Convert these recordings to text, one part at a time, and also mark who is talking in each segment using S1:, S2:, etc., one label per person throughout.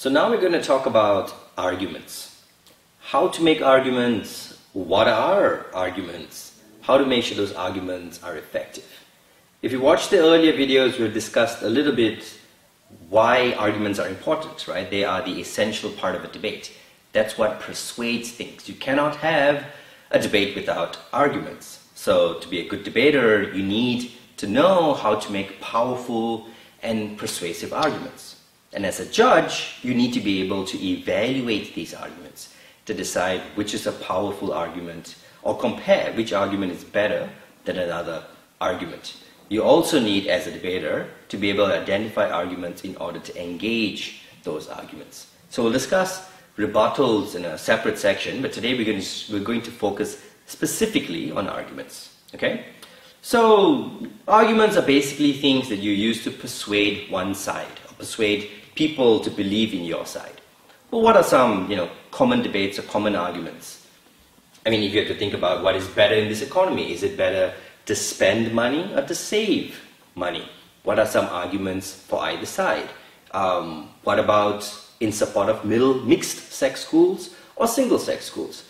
S1: So now we're going to talk about arguments. How to make arguments, what are arguments, how to make sure those arguments are effective. If you watched the earlier videos, we've discussed a little bit why arguments are important, right? They are the essential part of a debate. That's what persuades things. You cannot have a debate without arguments. So to be a good debater, you need to know how to make powerful and persuasive arguments. And as a judge, you need to be able to evaluate these arguments to decide which is a powerful argument or compare which argument is better than another argument. You also need, as a debater, to be able to identify arguments in order to engage those arguments. So we'll discuss rebuttals in a separate section, but today we're going to, we're going to focus specifically on arguments. Okay? So arguments are basically things that you use to persuade one side, or persuade people to believe in your side. Well, what are some, you know, common debates or common arguments? I mean, if you have to think about what is better in this economy, is it better to spend money or to save money? What are some arguments for either side? Um, what about in support of middle mixed sex schools or single sex schools?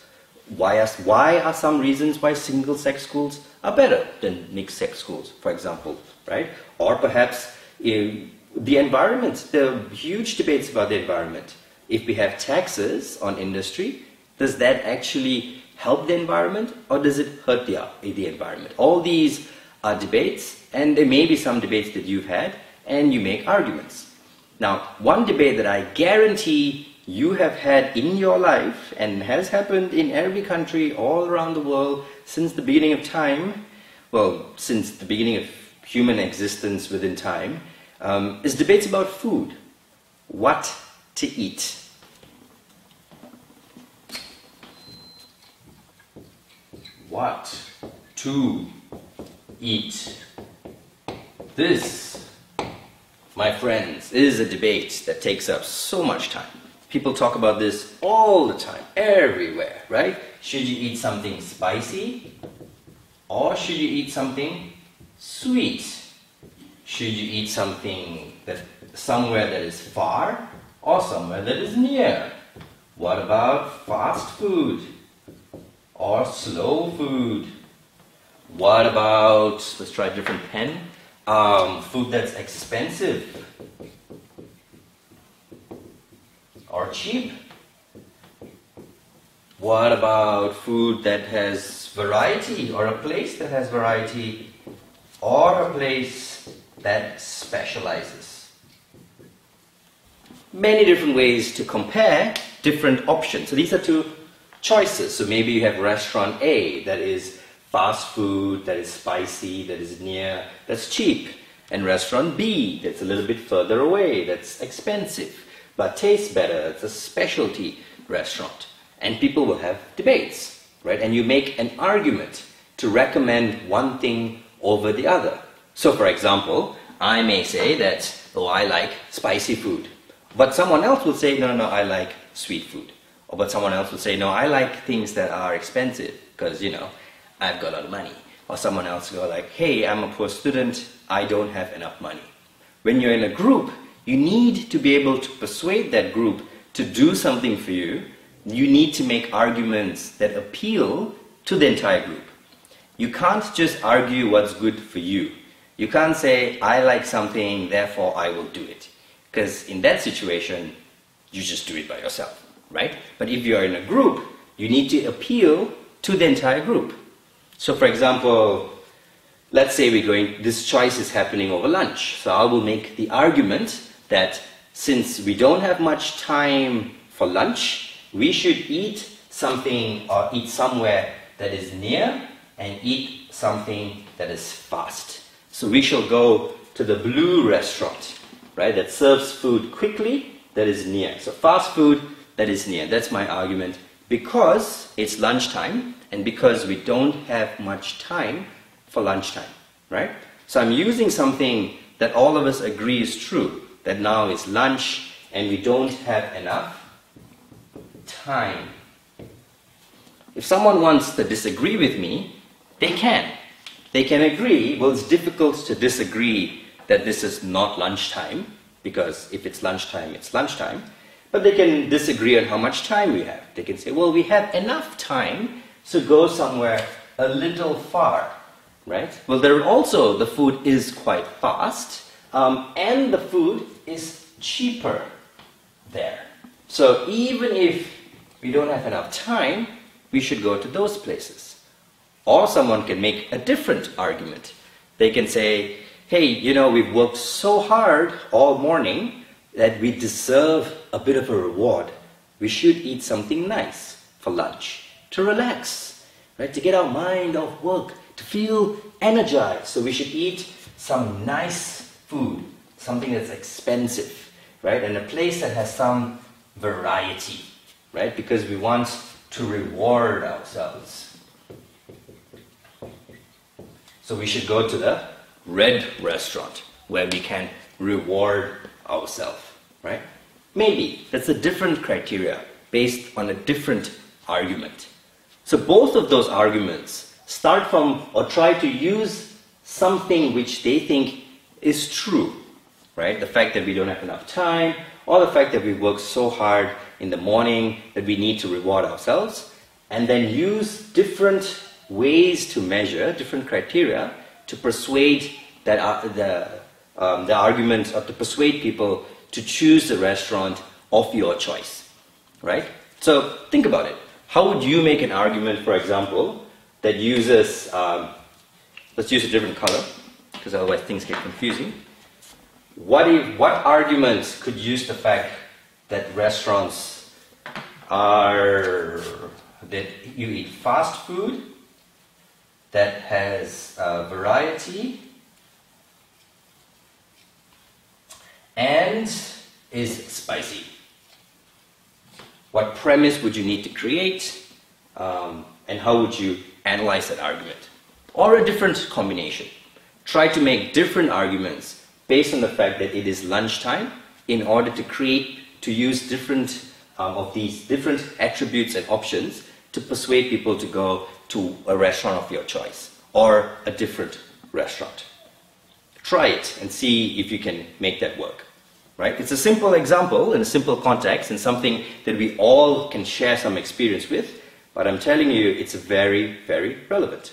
S1: Why are, why are some reasons why single sex schools are better than mixed sex schools, for example, right? Or perhaps in the environment, are huge debates about the environment. If we have taxes on industry, does that actually help the environment or does it hurt the, the environment? All these are debates, and there may be some debates that you've had, and you make arguments. Now, one debate that I guarantee you have had in your life and has happened in every country all around the world since the beginning of time, well, since the beginning of human existence within time, um, is debates about food. What to eat. What to eat. This, my friends, is a debate that takes up so much time. People talk about this all the time, everywhere, right? Should you eat something spicy or should you eat something sweet? Should you eat something that somewhere that is far or somewhere that is near? What about fast food or slow food? What about, let's try a different pen, um, food that's expensive or cheap? What about food that has variety or a place that has variety or a place that specializes. Many different ways to compare different options. So these are two choices. So maybe you have restaurant A that is fast food, that is spicy, that is near, that's cheap. And restaurant B that's a little bit further away, that's expensive, but tastes better. It's a specialty restaurant. And people will have debates, right? And you make an argument to recommend one thing over the other. So, for example, I may say that, oh, I like spicy food. But someone else will say, no, no, no, I like sweet food. Or but someone else will say, no, I like things that are expensive because, you know, I've got a lot of money. Or someone else will go like, hey, I'm a poor student, I don't have enough money. When you're in a group, you need to be able to persuade that group to do something for you. You need to make arguments that appeal to the entire group. You can't just argue what's good for you. You can't say, I like something, therefore I will do it. Because in that situation, you just do it by yourself, right? But if you're in a group, you need to appeal to the entire group. So for example, let's say we're going, this choice is happening over lunch. So I will make the argument that since we don't have much time for lunch, we should eat something or eat somewhere that is near and eat something that is fast. So we shall go to the blue restaurant, right, that serves food quickly, that is near. So fast food, that is near. That's my argument. Because it's lunchtime, and because we don't have much time for lunchtime, right? So I'm using something that all of us agree is true, that now it's lunch and we don't have enough time. If someone wants to disagree with me, they can. They can agree, well, it's difficult to disagree that this is not lunchtime, because if it's lunchtime, it's lunchtime. But they can disagree on how much time we have. They can say, well, we have enough time, so go somewhere a little far, right? Well, there also, the food is quite fast, um, and the food is cheaper there. So even if we don't have enough time, we should go to those places. Or someone can make a different argument. They can say, hey, you know, we've worked so hard all morning that we deserve a bit of a reward. We should eat something nice for lunch to relax, right? To get our mind off work, to feel energized. So we should eat some nice food, something that's expensive, right? And a place that has some variety, right? Because we want to reward ourselves. So we should go to the red restaurant where we can reward ourselves, right? Maybe that's a different criteria based on a different argument. So both of those arguments start from or try to use something which they think is true, right? The fact that we don't have enough time, or the fact that we work so hard in the morning that we need to reward ourselves, and then use different ways to measure, different criteria to persuade that uh, the, um, the argument or to persuade people to choose the restaurant of your choice, right? So think about it. How would you make an argument, for example, that uses, um, let's use a different color, because otherwise things get confusing. What, if, what arguments could use the fact that restaurants are, that you eat fast food, that has uh, variety, and is spicy. What premise would you need to create? Um, and how would you analyze that argument? Or a different combination. Try to make different arguments based on the fact that it is lunchtime in order to create, to use different um, of these different attributes and options to persuade people to go to a restaurant of your choice or a different restaurant. Try it and see if you can make that work. Right? It's a simple example in a simple context and something that we all can share some experience with, but I'm telling you it's very, very relevant.